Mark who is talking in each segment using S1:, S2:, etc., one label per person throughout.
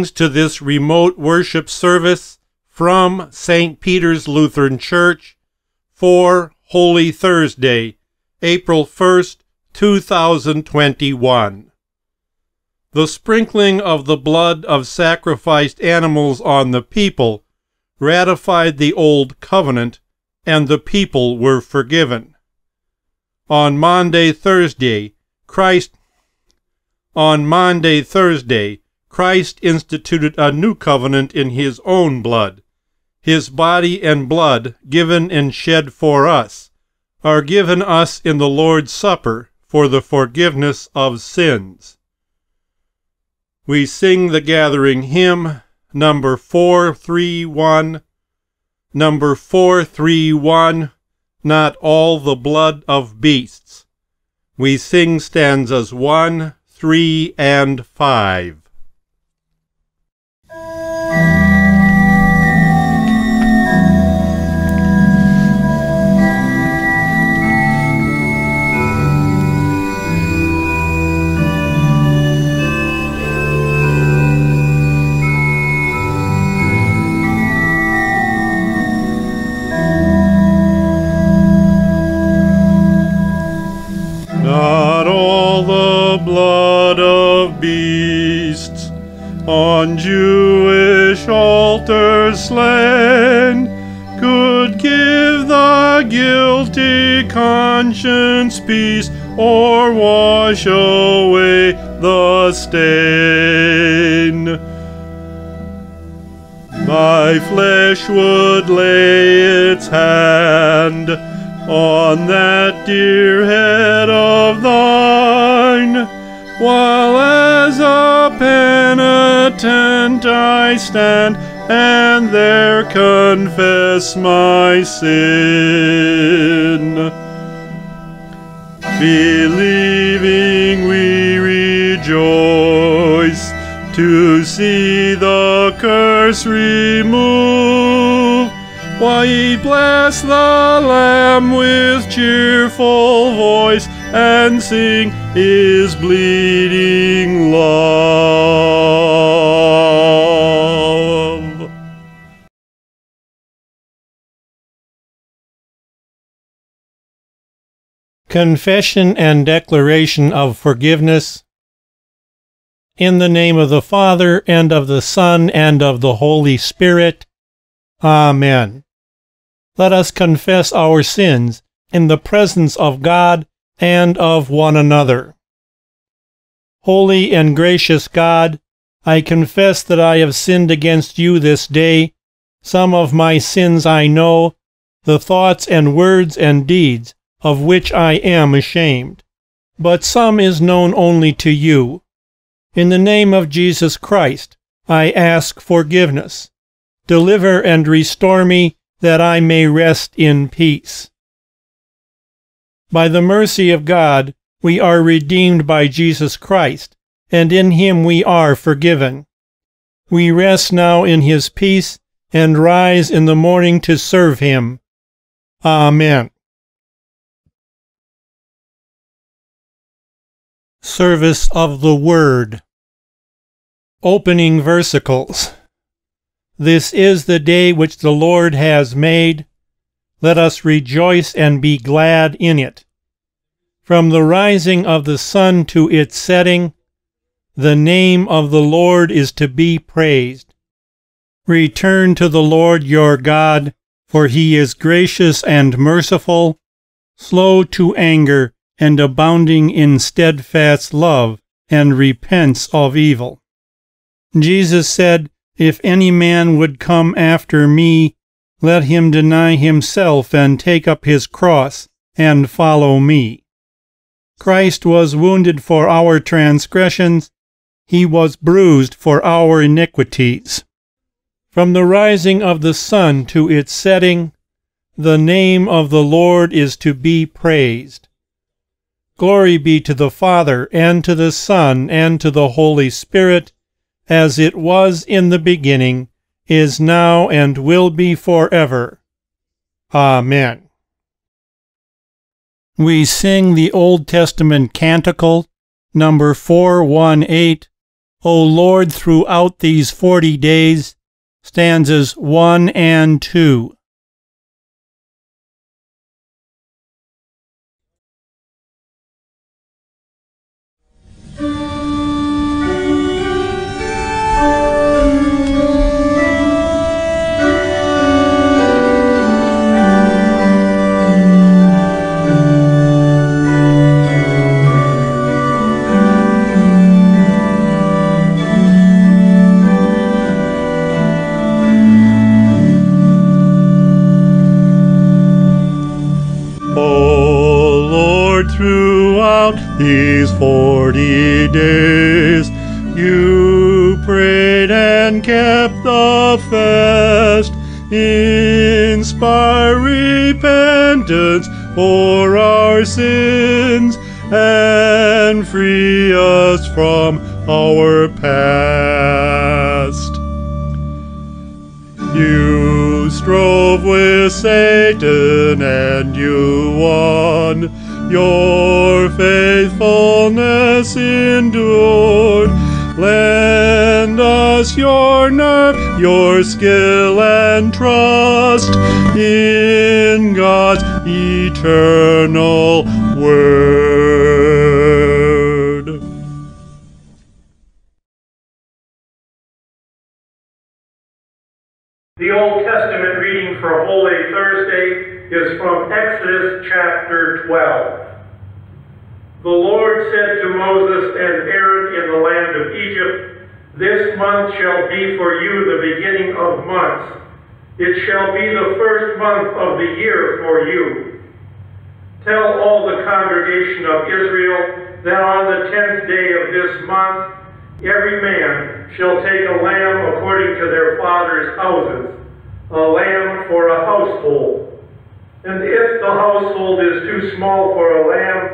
S1: Greetings to this remote worship service from St. Peter's Lutheran Church for Holy Thursday, April 1st, 2021. The sprinkling of the blood of sacrificed animals on the people ratified the old covenant, and the people were forgiven. On Maundy Thursday, Christ on Maundy Thursday, Christ instituted a new covenant in his own blood. His body and blood, given and shed for us, are given us in the Lord's Supper for the forgiveness of sins. We sing the gathering hymn, number 431, number 431, Not All the Blood of Beasts. We sing stanzas 1, 3, and 5. Not all the blood of beasts on Jewish altars slain could give the guilty conscience peace or wash away the stain. My flesh would lay its hand on that dear head of thine, while as a penitent I stand and there confess my sin. Believing we rejoice to see the curse removed. Why he bless the Lamb with cheerful voice and sing his bleeding love. Confession and Declaration of Forgiveness. In the name of the Father, and of the Son, and of the Holy Spirit. Amen. Let us confess our sins in the presence of God and of one another. Holy and gracious God, I confess that I have sinned against you this day. Some of my sins I know, the thoughts and words and deeds of which I am ashamed. But some is known only to you. In the name of Jesus Christ, I ask forgiveness. Deliver and restore me that I may rest in peace. By the mercy of God, we are redeemed by Jesus Christ, and in him we are forgiven. We rest now in his peace and rise in the morning to serve him. Amen. Service of the Word Opening Versicles this is the day which the Lord has made. Let us rejoice and be glad in it. From the rising of the sun to its setting, the name of the Lord is to be praised. Return to the Lord your God, for he is gracious and merciful, slow to anger, and abounding in steadfast love, and repents of evil. Jesus said, if any man would come after me, let him deny himself and take up his cross and follow me. Christ was wounded for our transgressions, he was bruised for our iniquities. From the rising of the sun to its setting, the name of the Lord is to be praised. Glory be to the Father, and to the Son, and to the Holy Spirit, as it was in the beginning, is now, and will be forever. Amen. We sing the Old Testament canticle, number 418, O Lord, throughout these forty days. Stanzas 1 and 2.
S2: These forty days. You prayed and kept the fast. Inspire repentance for our sins and free us from our past. You strove with Satan and you won your faithfulness endured. Lend us your nerve, your skill and trust in God's eternal word.
S3: The Old Testament reading for Holy Thursday is from Exodus chapter 12. The Lord said to Moses and Aaron in the land of Egypt, This month shall be for you the beginning of months. It shall be the first month of the year for you. Tell all the congregation of Israel that on the tenth day of this month every man shall take a lamb according to their father's houses, a lamb for a household. And if the household is too small for a lamb,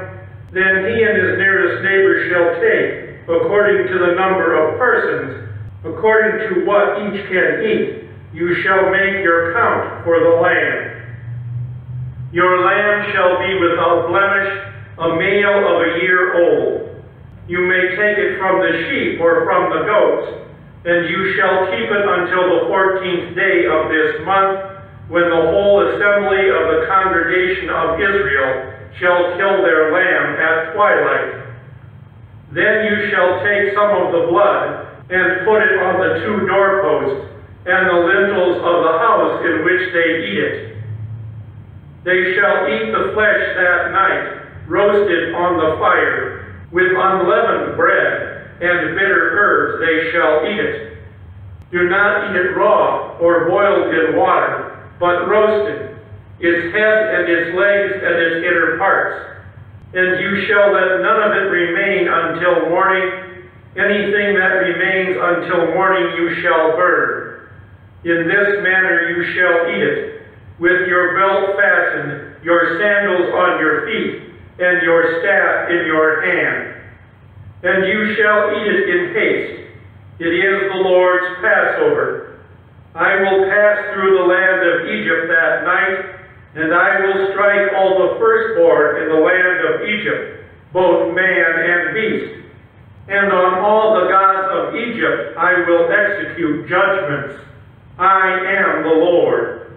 S3: then he and his nearest neighbor shall take, according to the number of persons, according to what each can eat, you shall make your count for the lamb. Your lamb shall be without blemish, a male of a year old. You may take it from the sheep or from the goats, and you shall keep it until the fourteenth day of this month when the whole assembly of the congregation of Israel shall kill their lamb at twilight. Then you shall take some of the blood and put it on the two doorposts and the lintels of the house in which they eat it. They shall eat the flesh that night, roasted on the fire, with unleavened bread and bitter herbs they shall eat it. Do not eat it raw or boiled in water but roasted, its head and its legs and its inner parts. And you shall let none of it remain until morning. Anything that remains until morning you shall burn. In this manner you shall eat it, with your belt fastened, your sandals on your feet, and your staff in your hand. And you shall eat it in haste. It is the Lord's Passover. I will pass through the land of Egypt that night, and I will strike all the firstborn in the land of Egypt, both man and beast. And on all the gods of Egypt I will execute judgments. I am the Lord.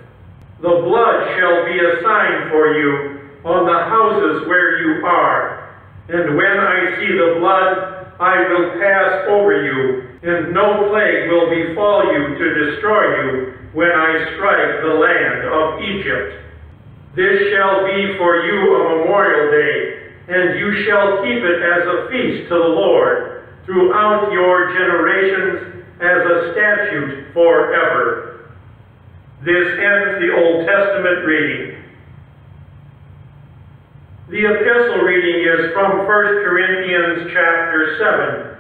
S3: The blood shall be a sign for you on the houses where you are. And when I see the blood, I will pass over you, and no plague will befall you to destroy you when I strike the land of Egypt. This shall be for you a memorial day, and you shall keep it as a feast to the Lord throughout your generations as a statute forever. This ends the Old Testament reading. The epistle reading is from 1 Corinthians chapter 7.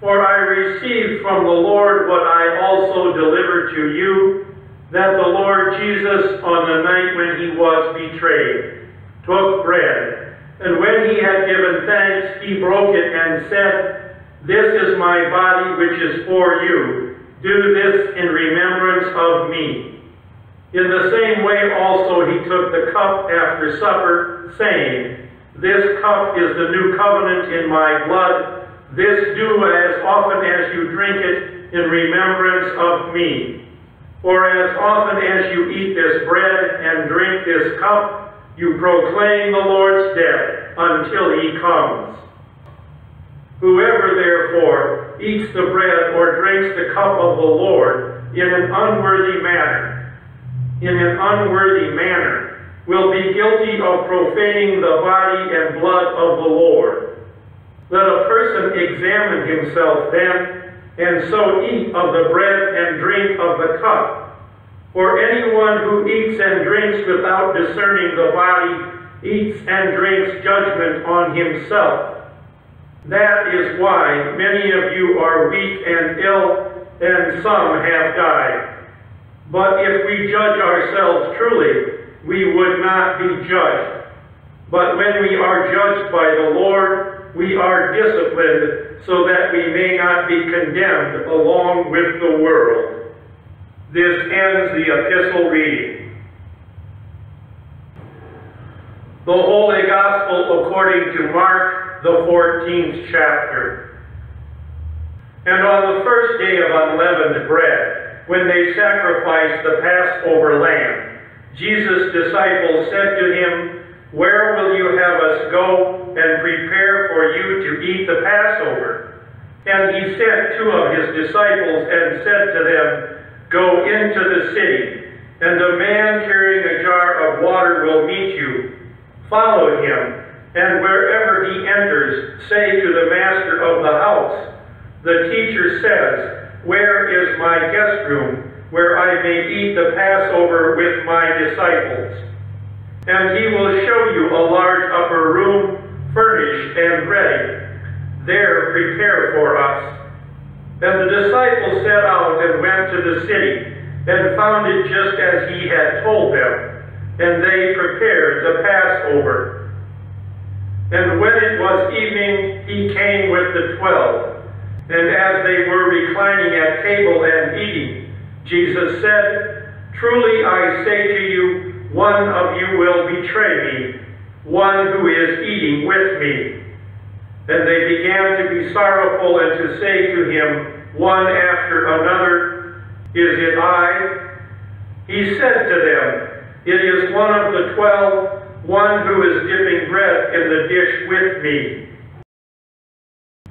S3: For I received from the Lord what I also delivered to you, that the Lord Jesus, on the night when he was betrayed, took bread, and when he had given thanks, he broke it and said, This is my body which is for you. Do this in remembrance of me. In the same way also he took the cup after supper, saying, This cup is the new covenant in my blood. This do as often as you drink it in remembrance of me. For as often as you eat this bread and drink this cup, you proclaim the Lord's death until he comes. Whoever therefore eats the bread or drinks the cup of the Lord in an unworthy manner, in an unworthy manner, will be guilty of profaning the body and blood of the Lord. Let a person examine himself then, and so eat of the bread and drink of the cup. For anyone who eats and drinks without discerning the body eats and drinks judgment on himself. That is why many of you are weak and ill, and some have died. But if we judge ourselves truly, we would not be judged. But when we are judged by the Lord, we are disciplined so that we may not be condemned along with the world. This ends the epistle reading. The Holy Gospel according to Mark, the 14th chapter. And on the first day of unleavened bread, when they sacrificed the Passover lamb, Jesus' disciples said to him, Where will you have us go and prepare for you to eat the Passover? And he sent two of his disciples and said to them, Go into the city, and a man carrying a jar of water will meet you Follow him, and wherever he enters, say to the master of the house, The teacher says, Where is my guest room, where I may eat the Passover with my disciples? And he will show you a large upper room, furnished and ready. There prepare for us. And the disciples set out and went to the city, and found it just as he had told them and they prepared the Passover. And when it was evening, he came with the twelve. And as they were reclining at table and eating, Jesus said, Truly I say to you, one of you will betray me, one who is eating with me. And they began to be sorrowful and to say to him, one after another, Is it I? He said to them, it is one of the twelve, one who is dipping bread in the dish with me.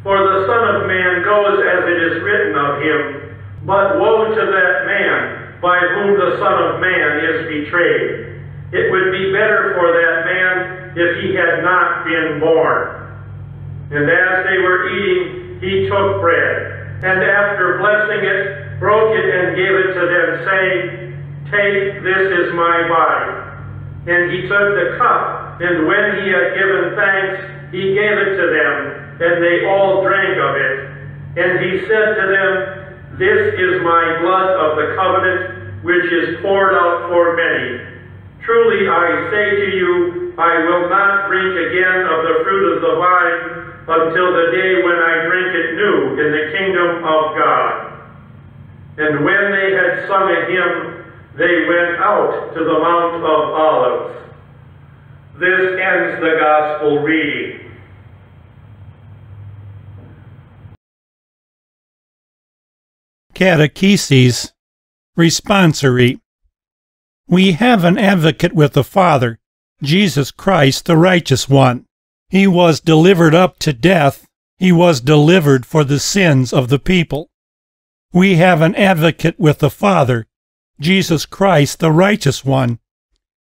S3: For the Son of Man goes as it is written of him, but woe to that man by whom the Son of Man is betrayed. It would be better for that man if he had not been born. And as they were eating, he took bread, and after blessing it, broke it and gave it to them, saying, Take, this is my body. And he took the cup, and when he had given thanks, he gave it to them, and they all drank of it. And he said to them, This is my blood of covenant, which is poured out for many. Truly I say to you, I will not drink again of the fruit of the vine until the day when I drink it new in the kingdom of God. And when they had sung a hymn, they went out to the Mount of Olives. This ends the Gospel reading.
S1: Catechesis Responsory We have an advocate with the Father, Jesus Christ, the righteous one. He was delivered up to death. He was delivered for the sins of the people. We have an advocate with the Father, Jesus Christ, the righteous one.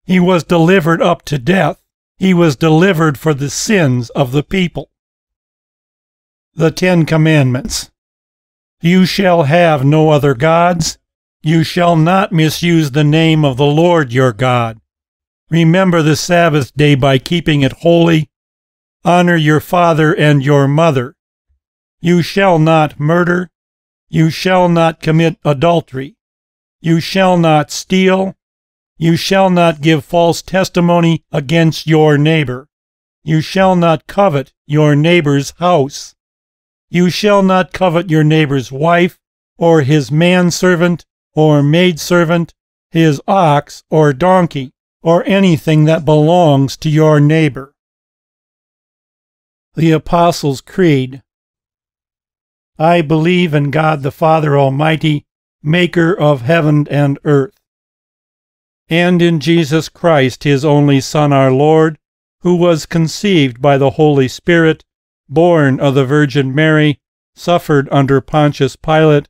S1: He was delivered up to death. He was delivered for the sins of the people. The Ten Commandments. You shall have no other gods. You shall not misuse the name of the Lord your God. Remember the Sabbath day by keeping it holy. Honor your father and your mother. You shall not murder. You shall not commit adultery. You shall not steal. You shall not give false testimony against your neighbor. You shall not covet your neighbor's house. You shall not covet your neighbor's wife, or his manservant, or maidservant, his ox or donkey, or anything that belongs to your neighbor. The Apostles' Creed I believe in God the Father Almighty, maker of heaven and earth, and in Jesus Christ, his only Son, our Lord, who was conceived by the Holy Spirit, born of the Virgin Mary, suffered under Pontius Pilate,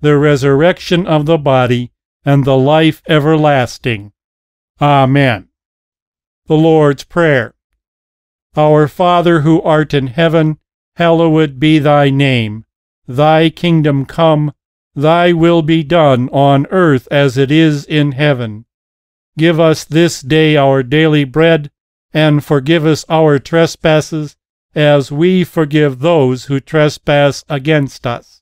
S1: the resurrection of the body, and the life everlasting. Amen. The Lord's Prayer. Our Father who art in heaven, hallowed be thy name. Thy kingdom come, thy will be done on earth as it is in heaven. Give us this day our daily bread, and forgive us our trespasses, as we forgive those who trespass against us.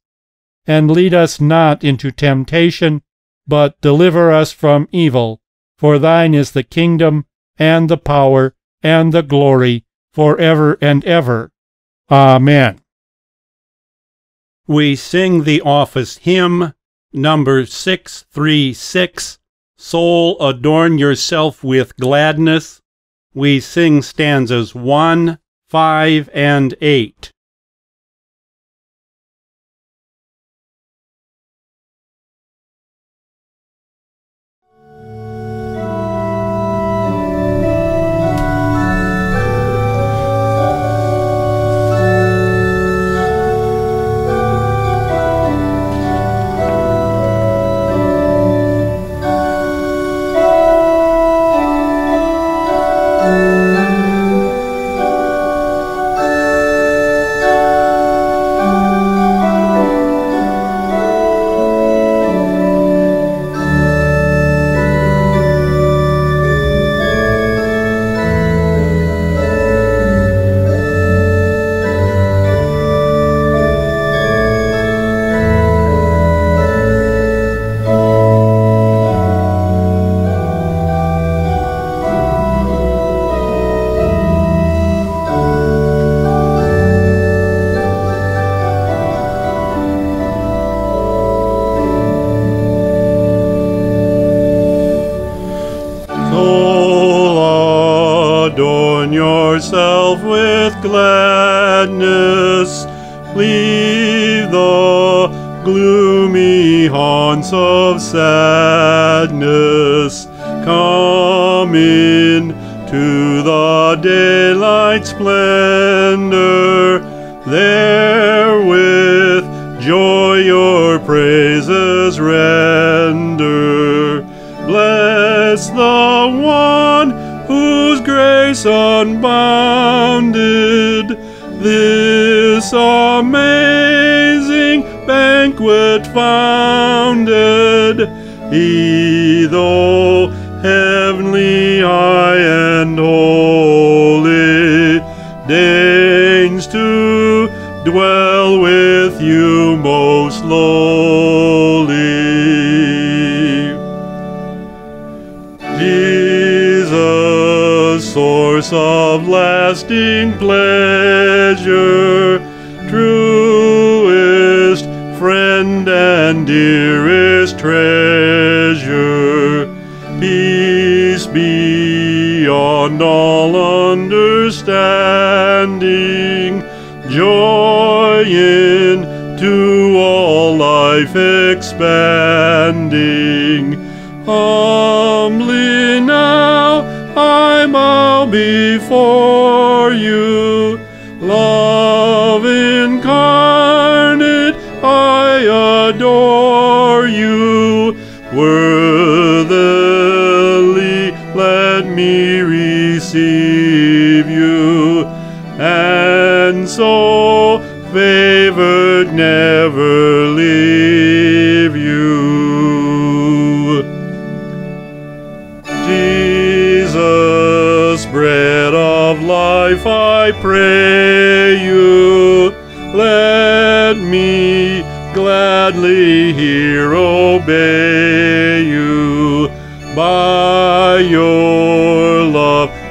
S1: And lead us not into temptation, but deliver us from evil. For thine is the kingdom, and the power, and the glory, for ever and ever. Amen. We sing the office hymn, number 636, Soul, adorn yourself with gladness. We sing stanzas 1, 5, and 8.
S2: Of sadness. Come in to the daylight splendor. There with joy your praises render. Bless the one whose grace unbounded this amazing founded. He, though heavenly, high, and holy, deigns to dwell with you most lowly. Jesus, source of lasting pleasure, truest dearest treasure, peace beyond all understanding, joy into all life expanding. Humbly now I bow before you, receive you, and so favored never leave you. Jesus, bread of life, I pray you, let me gladly here obey you. By your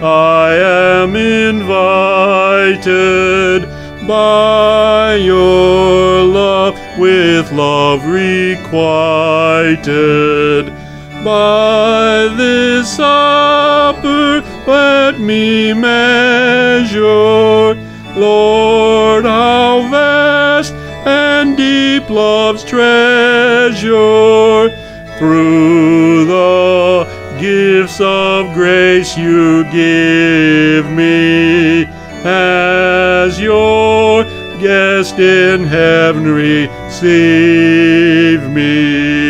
S2: I am invited. By your love with love requited. By this supper let me measure, Lord, how vast and deep love's treasure. Through the gifts of grace you give me, as your guest in heaven receive me.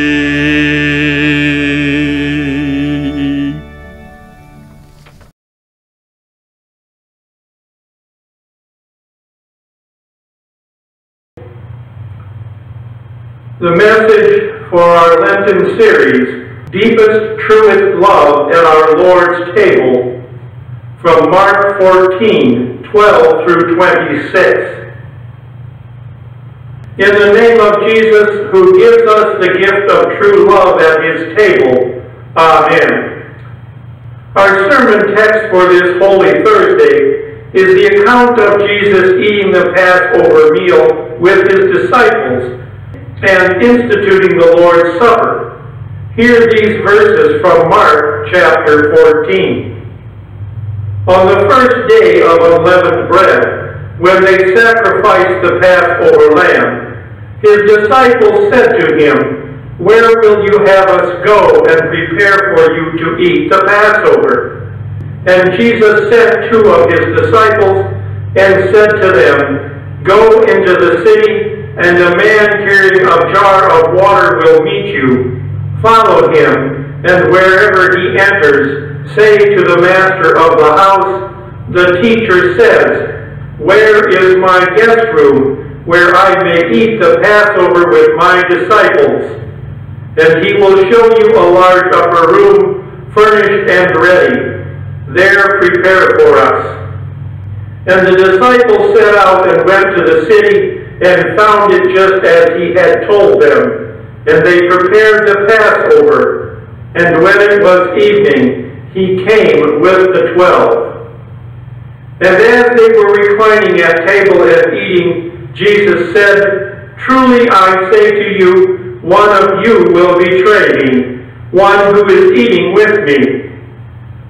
S3: The message for our Lenten series, Deepest, Truest Love at Our Lord's Table, from Mark 14, 12 through 26. In the name of Jesus, who gives us the gift of true love at his table, Amen. Our sermon text for this Holy Thursday is the account of Jesus eating the Passover meal with his disciples and instituting the Lord's Supper. Hear these verses from Mark chapter 14. On the first day of unleavened bread, when they sacrificed the Passover lamb, his disciples said to him, Where will you have us go and prepare for you to eat the Passover? And Jesus sent two of his disciples and said to them, Go into the city and a man carrying a jar of water will meet you. Follow him, and wherever he enters, say to the master of the house, The teacher says, Where is my guest room, where I may eat the Passover with my disciples? And he will show you a large upper room, furnished and ready. There prepare for us. And the disciples set out and went to the city and found it just as he had told them. And they prepared the Passover. And when it was evening, he came with the twelve. And as they were reclining at table and eating, Jesus said, Truly I say to you, one of you will betray me, one who is eating with me.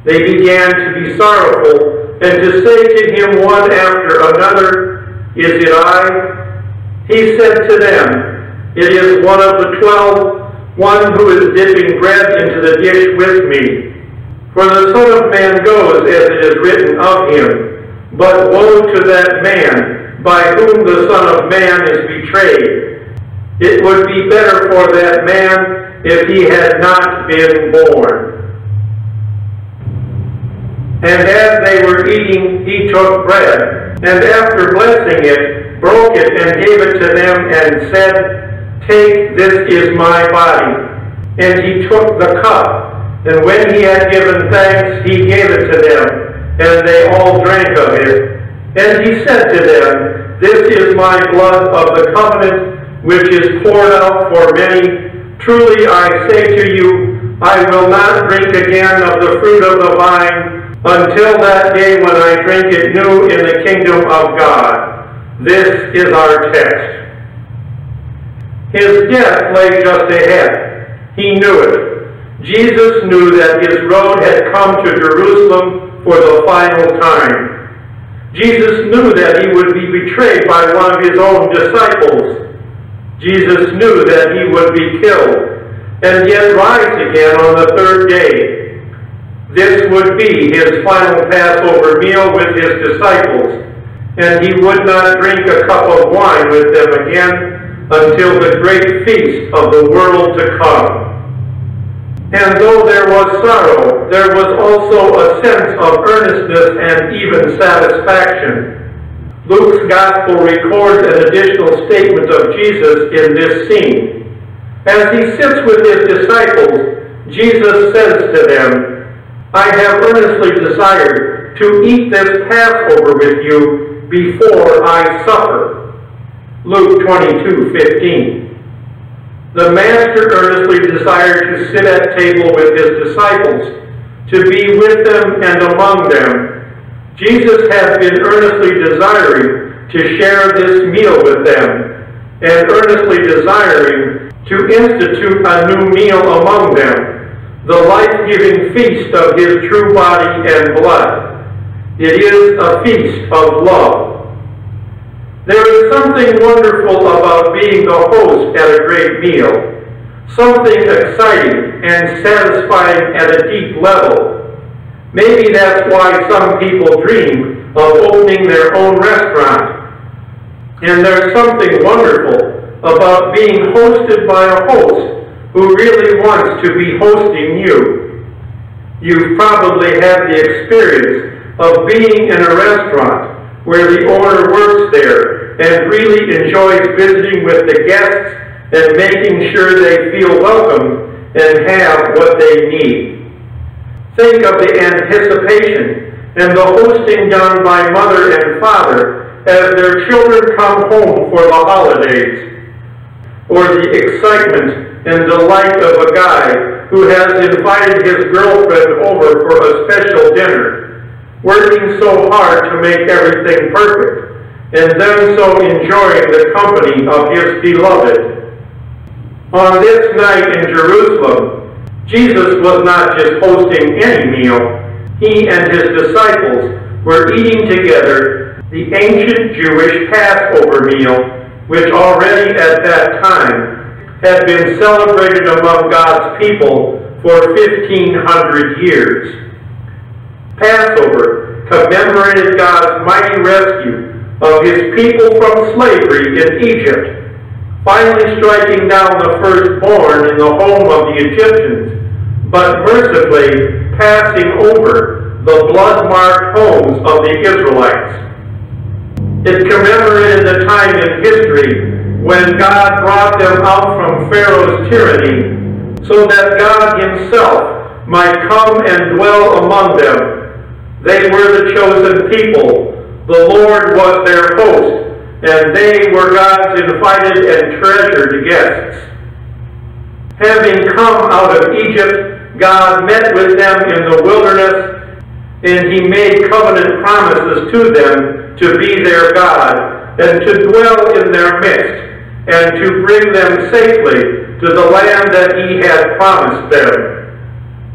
S3: They began to be sorrowful and to say to him one after another, Is it I? He said to them, It is one of the twelve, one who is dipping bread into the dish with me. For the Son of Man goes as it is written of him. But woe to that man by whom the Son of Man is betrayed. It would be better for that man if he had not been born. And as they were eating, he took bread, and after blessing it, broke it and gave it to them and said, Take, this is my body. And he took the cup. And when he had given thanks, he gave it to them, and they all drank of it. And he said to them, This is my blood of the covenant, which is poured out for many. Truly I say to you, I will not drink again of the fruit of the vine until that day when I drink it new in the kingdom of God. This is our text. His death lay just ahead. He knew it. Jesus knew that his road had come to Jerusalem for the final time. Jesus knew that he would be betrayed by one of his own disciples. Jesus knew that he would be killed and yet rise again on the third day. This would be his final Passover meal with his disciples and he would not drink a cup of wine with them again until the great feast of the world to come. And though there was sorrow, there was also a sense of earnestness and even satisfaction. Luke's gospel records an additional statement of Jesus in this scene. As he sits with his disciples, Jesus says to them, I have earnestly desired to eat this Passover with you before I suffer. Luke 22, 15. The Master earnestly desired to sit at table with his disciples, to be with them and among them. Jesus had been earnestly desiring to share this meal with them, and earnestly desiring to institute a new meal among them, the life-giving feast of his true body and blood. It is a feast of love. There is something wonderful about being the host at a great meal, something exciting and satisfying at a deep level. Maybe that's why some people dream of opening their own restaurant. And there's something wonderful about being hosted by a host who really wants to be hosting you. You've probably had the experience of being in a restaurant where the owner works there and really enjoys visiting with the guests and making sure they feel welcome and have what they need. Think of the anticipation and the hosting done by mother and father as their children come home for the holidays or the excitement and delight of a guy who has invited his girlfriend over for a special dinner, working so hard to make everything perfect, and then so enjoying the company of his beloved. On this night in Jerusalem, Jesus was not just hosting any meal, he and his disciples were eating together the ancient Jewish Passover meal which already at that time had been celebrated among God's people for 1500 years. Passover commemorated God's mighty rescue of his people from slavery in Egypt, finally striking down the firstborn in the home of the Egyptians, but mercifully passing over the blood-marked homes of the Israelites. It commemorated the time in history when God brought them out from Pharaoh's tyranny so that God himself might come and dwell among them. They were the chosen people. The Lord was their host, and they were God's invited and treasured guests. Having come out of Egypt, God met with them in the wilderness, and he made covenant promises to them to be their God, and to dwell in their midst, and to bring them safely to the land that he had promised them.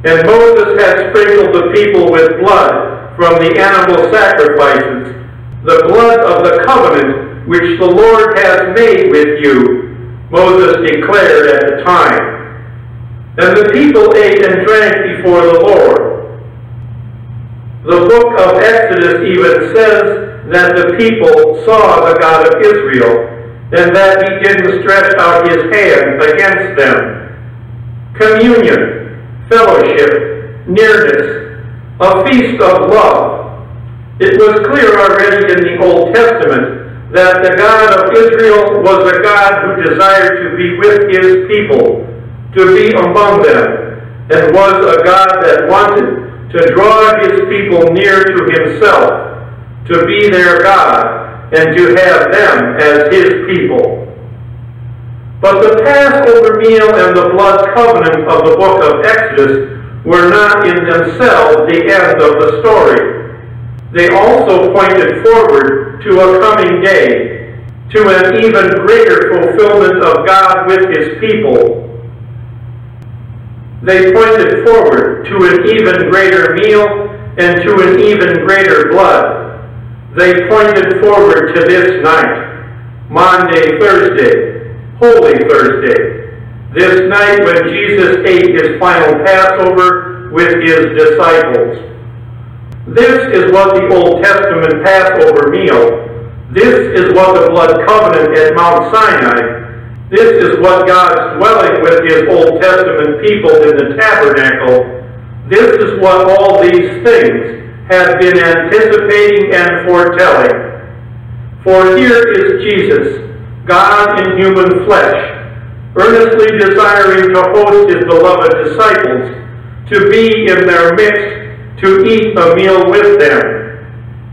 S3: And Moses had sprinkled the people with blood from the animal sacrifices, the blood of the covenant which the Lord has made with you, Moses declared at the time. And the people ate and drank before the Lord. The book of Exodus even says that the people saw the God of Israel, and that he didn't stretch out his hand against them. Communion, fellowship, nearness, a feast of love. It was clear already in the Old Testament that the God of Israel was a God who desired to be with his people, to be among them, and was a God that wanted to draw his people near to himself to be their God and to have them as his people. But the Passover meal and the blood covenant of the book of Exodus were not in themselves the end of the story. They also pointed forward to a coming day, to an even greater fulfillment of God with his people. They pointed forward to an even greater meal and to an even greater blood they pointed forward to this night, Maundy, Thursday, Holy Thursday, this night when Jesus ate his final Passover with his disciples. This is what the Old Testament Passover meal, this is what the blood covenant at Mount Sinai, this is what God's dwelling with his Old Testament people in the tabernacle, this is what all these things have been anticipating and foretelling. For here is Jesus, God in human flesh, earnestly desiring to host his beloved disciples, to be in their midst, to eat a meal with them.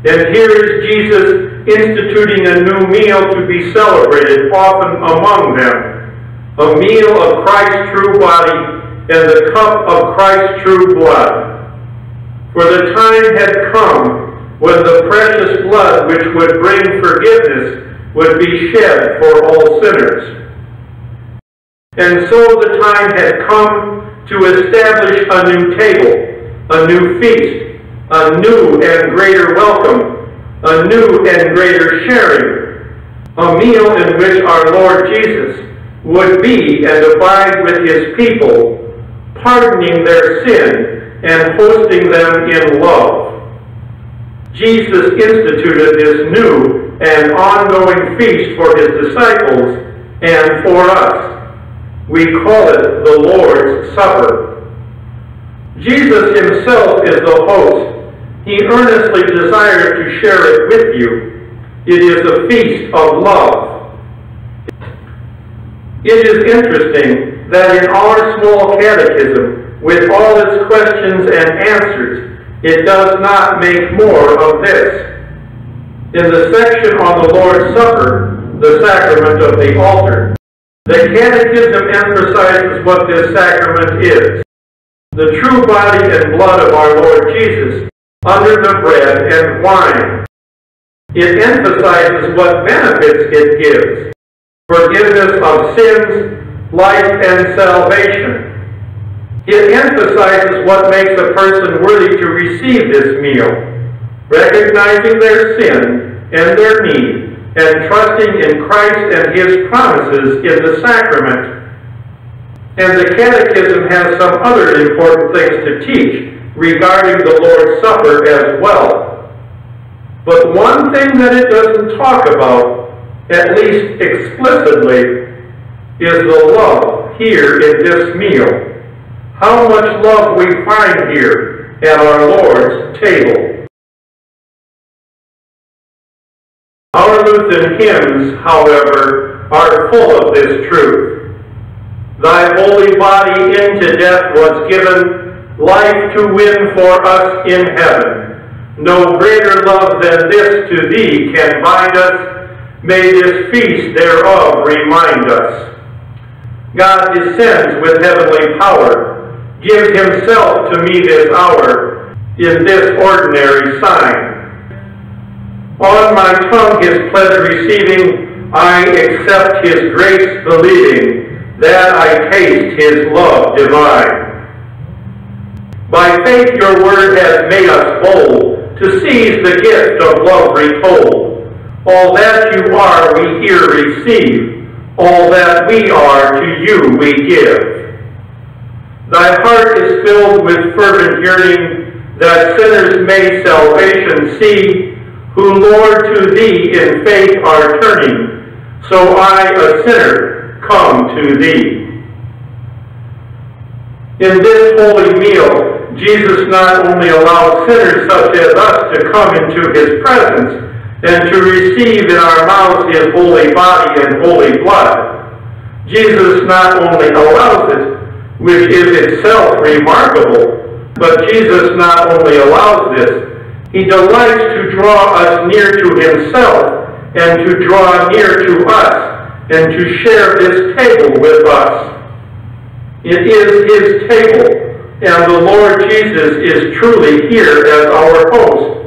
S3: And here is Jesus instituting a new meal to be celebrated often among them. a meal of Christ's true body and the cup of Christ's true blood. For the time had come when the precious blood which would bring forgiveness would be shed for all sinners. And so the time had come to establish a new table, a new feast, a new and greater welcome, a new and greater sharing, a meal in which our Lord Jesus would be and abide with his people, pardoning their sin and hosting them in love. Jesus instituted this new and ongoing feast for his disciples and for us. We call it the Lord's Supper. Jesus himself is the host. He earnestly desired to share it with you. It is a feast of love. It is interesting that in our small catechism, with all its questions and answers, it does not make more of this. In the section on the Lord's Supper, the sacrament of the altar, the Catechism emphasizes what this sacrament is. The true body and blood of our Lord Jesus under the bread and wine. It emphasizes what benefits it gives forgiveness of sins, life, and salvation. It emphasizes what makes a person worthy to receive this meal, recognizing their sin and their need, and trusting in Christ and His promises in the sacrament. And the Catechism has some other important things to teach regarding the Lord's Supper as well. But one thing that it doesn't talk about at least explicitly, is the love here in this meal. How much love we find here at our Lord's table. Our Lutheran hymns, however, are full of this truth. Thy holy body into death was given, life to win for us in heaven. No greater love than this to thee can bind us, May this feast thereof remind us. God descends with heavenly power, gives himself to me this hour, in this ordinary sign. On my tongue his pledge receiving, I accept his grace believing, that I taste his love divine. By faith your word has made us bold, to seize the gift of love retold all that you are we here receive, all that we are to you we give. Thy heart is filled with fervent yearning that sinners may salvation see, who, Lord, to thee in faith are turning. So I, a sinner, come to thee. In this holy meal, Jesus not only allows sinners such as us to come into his presence, and to receive in our mouths his holy body and holy blood. Jesus not only allows it, which is itself remarkable, but Jesus not only allows this, he delights to draw us near to himself and to draw near to us and to share this table with us. It is his table, and the Lord Jesus is truly here as our host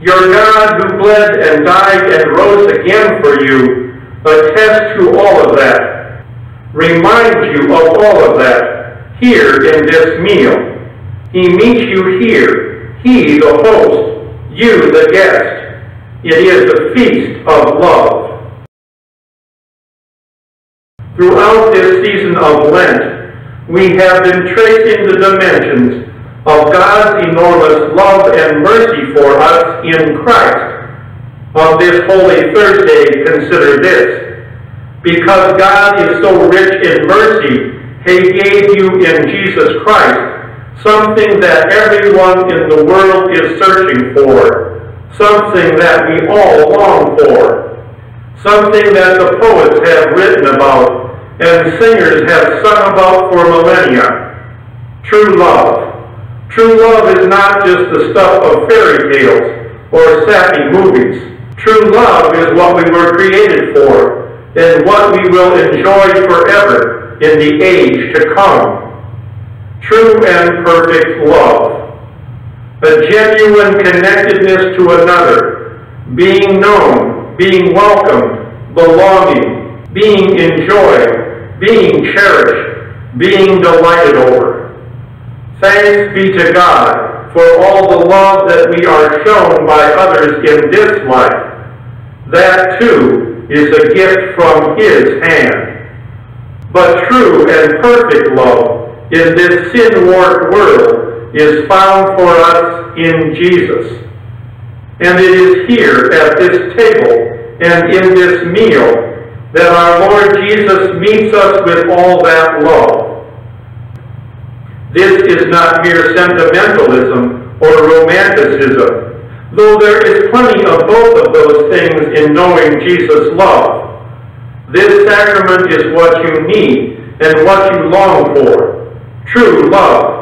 S3: your God who bled and died and rose again for you attests to all of that. reminds you of all of that here in this meal. He meets you here. He, the host. You, the guest. It is a feast of love. Throughout this season of Lent, we have been tracing the dimensions of God's enormous love and mercy for us in Christ. On this Holy Thursday, consider this. Because God is so rich in mercy, He gave you in Jesus Christ something that everyone in the world is searching for, something that we all long for, something that the poets have written about and singers have sung about for millennia. True love. True love is not just the stuff of fairy tales or sappy movies. True love is what we were created for, and what we will enjoy forever in the age to come. True and perfect love. A genuine connectedness to another, being known, being welcomed, belonging, being enjoyed, being cherished, being delighted over. Thanks be to God for all the love that we are shown by others in this life. That too is a gift from His hand. But true and perfect love in this sin-warped world is found for us in Jesus. And it is here at this table and in this meal that our Lord Jesus meets us with all that love. This is not mere sentimentalism or romanticism, though there is plenty of both of those things in knowing Jesus' love. This sacrament is what you need and what you long for, true love.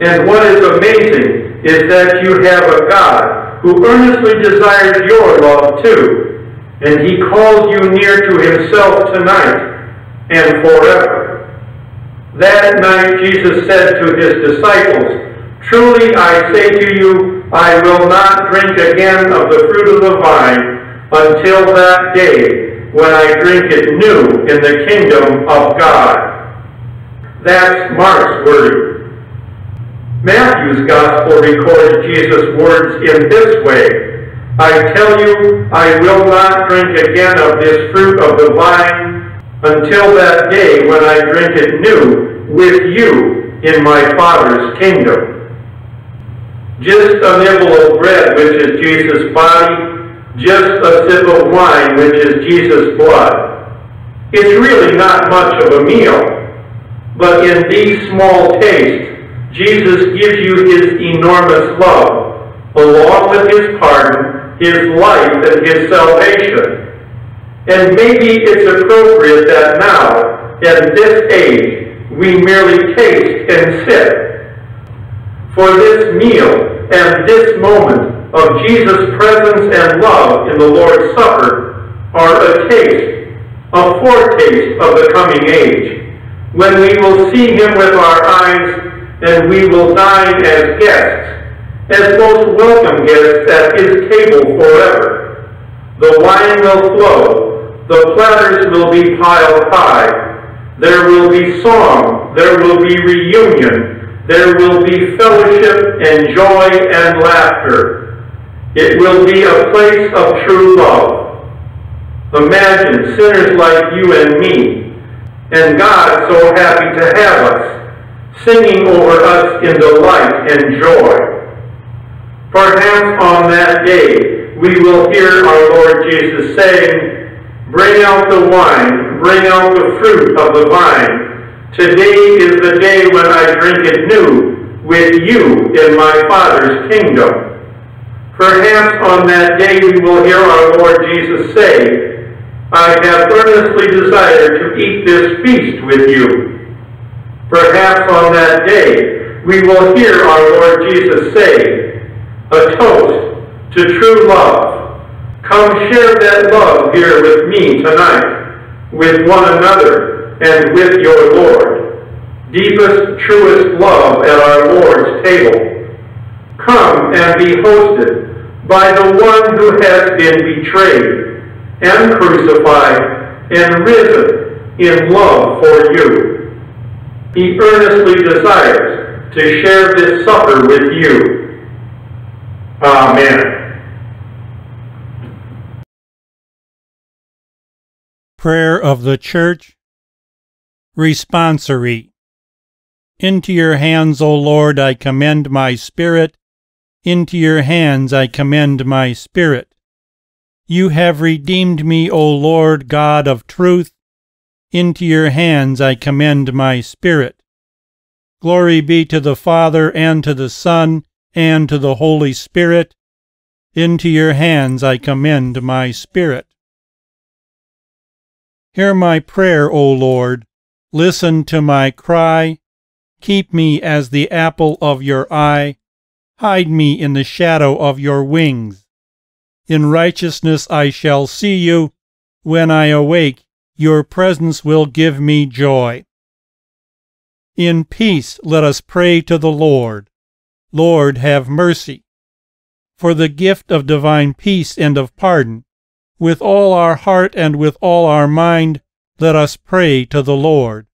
S3: And what is amazing is that you have a God who earnestly desires your love too, and he calls you near to himself tonight and forever. That night Jesus said to his disciples, Truly I say to you, I will not drink again of the fruit of the vine until that day when I drink it new in the kingdom of God. That's Mark's word. Matthew's gospel records Jesus' words in this way. I tell you, I will not drink again of this fruit of the vine until that day when I drink it new with you in my Father's kingdom. Just a nibble of bread, which is Jesus' body, just a sip of wine, which is Jesus' blood. It's really not much of a meal, but in these small tastes, Jesus gives you his enormous love, along with his pardon, his life, and his salvation. And maybe it's appropriate that now, at this age, we merely taste and sip. For this meal and this moment of Jesus' presence and love in the Lord's Supper are a taste, a foretaste of the coming age, when we will see him with our eyes and we will dine as guests, as most welcome guests at his table forever. The wine will flow, the platters will be piled high. There will be song. There will be reunion. There will be fellowship and joy and laughter. It will be a place of true love. Imagine sinners like you and me, and God so happy to have us, singing over us in delight and joy. Perhaps on that day we will hear our Lord Jesus saying, Bring out the wine, bring out the fruit of the vine. Today is the day when I drink it new with you in my Father's kingdom. Perhaps on that day we will hear our Lord Jesus say, I have earnestly desired to eat this feast with you. Perhaps on that day we will hear our Lord Jesus say, a toast to true love Come share that love here with me tonight, with one another, and with your Lord. Deepest, truest love at our Lord's table. Come and be hosted by the one who has been betrayed and crucified and risen in love for you. He earnestly desires to share this supper with you. Uh, Amen.
S1: Prayer of the Church Responsory Into your hands, O Lord, I commend my spirit. Into your hands I commend my spirit. You have redeemed me, O Lord God of truth. Into your hands I commend my spirit. Glory be to the Father, and to the Son, and to the Holy Spirit. Into your hands I commend my spirit. Hear my prayer, O Lord. Listen to my cry. Keep me as the apple of your eye. Hide me in the shadow of your wings. In righteousness I shall see you. When I awake, your presence will give me joy. In peace let us pray to the Lord. Lord, have mercy. For the gift of divine peace and of pardon, with all our heart and with all our mind, let us pray to the Lord.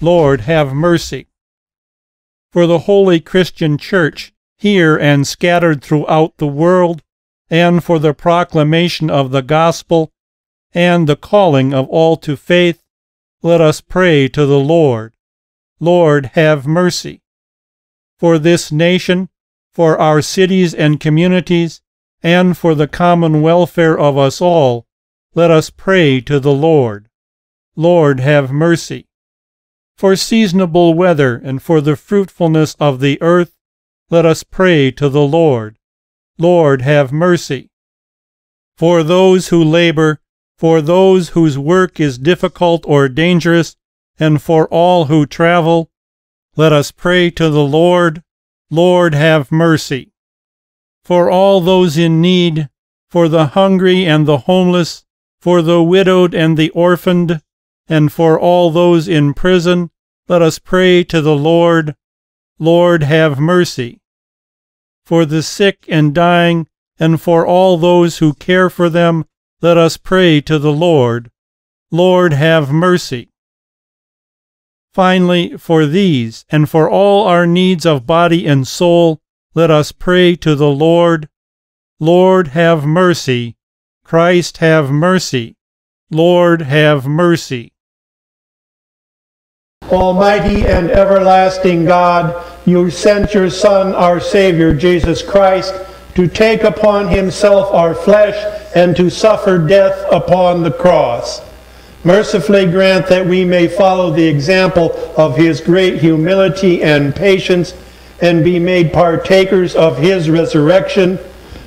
S1: Lord, have mercy. For the holy Christian Church, here and scattered throughout the world, and for the proclamation of the gospel, and the calling of all to faith, let us pray to the Lord. Lord, have mercy. For this nation, for our cities and communities, and for the common welfare of us all, let us pray to the Lord. Lord, have mercy. For seasonable weather and for the fruitfulness of the earth, let us pray to the Lord. Lord, have mercy. For those who labor, for those whose work is difficult or dangerous, and for all who travel, let us pray to the Lord. Lord, have mercy. For all those in need, for the hungry and the homeless, for the widowed and the orphaned, and for all those in prison, let us pray to the Lord. Lord, have mercy. For the sick and dying, and for all those who care for them, let us pray to the Lord. Lord, have mercy. Finally, for these and for all our needs of body and soul, let us pray to the Lord. Lord, have mercy. Christ, have mercy. Lord, have mercy.
S4: Almighty and everlasting God, you sent your Son, our Savior, Jesus Christ, to take upon himself our flesh and to suffer death upon the cross mercifully grant that we may follow the example of his great humility and patience and be made partakers of his resurrection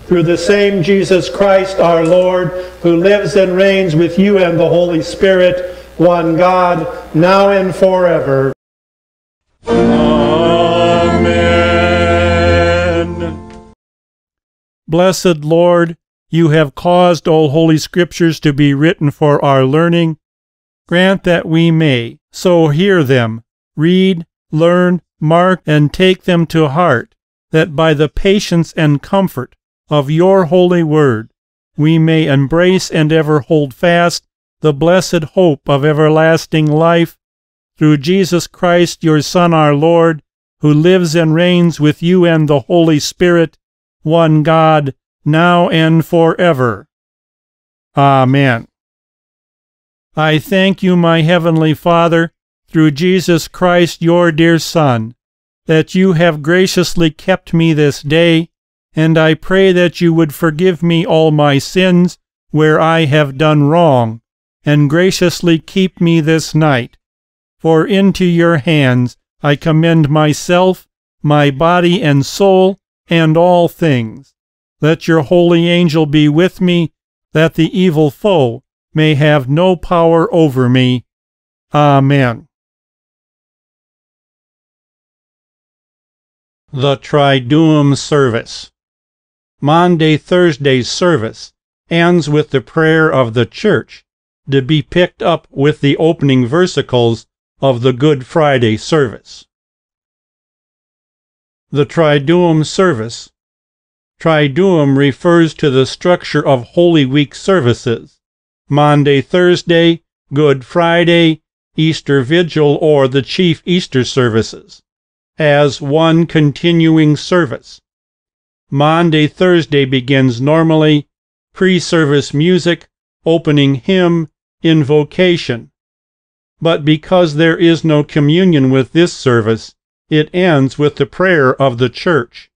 S4: through the same Jesus Christ our Lord, who lives and reigns with you and the Holy Spirit, one God, now and forever.
S2: Amen.
S1: Blessed Lord, you have caused all holy scriptures to be written for our learning grant that we may so hear them, read, learn, mark, and take them to heart, that by the patience and comfort of your holy word we may embrace and ever hold fast the blessed hope of everlasting life through Jesus Christ, your Son, our Lord, who lives and reigns with you and the Holy Spirit, one God, now and forever. Amen. I thank you, my heavenly Father, through Jesus Christ, your dear Son, that you have graciously kept me this day, and I pray that you would forgive me all my sins where I have done wrong, and graciously keep me this night. For into your hands I commend myself, my body and soul, and all things. Let your holy angel be with me, that the evil foe may have no power over me. Amen. The Triduum Service Maundy Thursday's service ends with the prayer of the Church to be picked up with the opening versicles of the Good Friday service. The Triduum Service Triduum refers to the structure of Holy Week services Maundy, Thursday, Good Friday, Easter Vigil, or the chief Easter services, as one continuing service. Maundy, Thursday begins normally, pre service music, opening hymn, invocation. But because there is no communion with this service, it ends with the prayer of the church.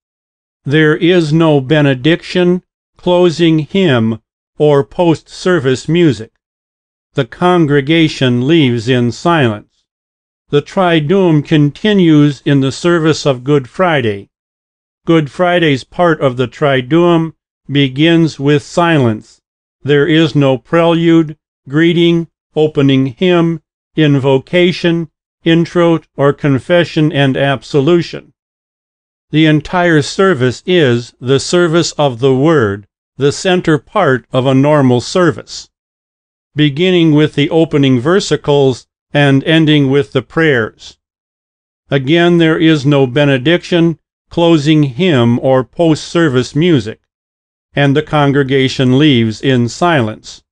S1: There is no benediction, closing hymn, or post service music. The congregation leaves in silence. The Triduum continues in the service of Good Friday. Good Friday's part of the Triduum begins with silence. There is no prelude, greeting, opening hymn, invocation, introit, or confession and absolution. The entire service is the service of the Word, the center part of a normal service. beginning with the opening versicles and ending with the prayers. Again, there is no benediction, closing hymn, or post service music, and the congregation leaves in silence.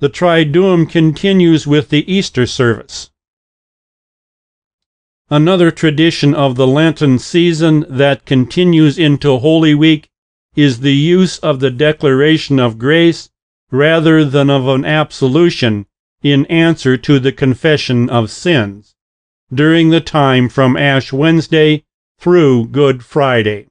S1: The Triduum continues with the Easter service. Another tradition of the Lenten season that continues into Holy Week is the use of the declaration of grace rather than of an absolution in answer to the confession of sins during the time from Ash Wednesday through Good Friday.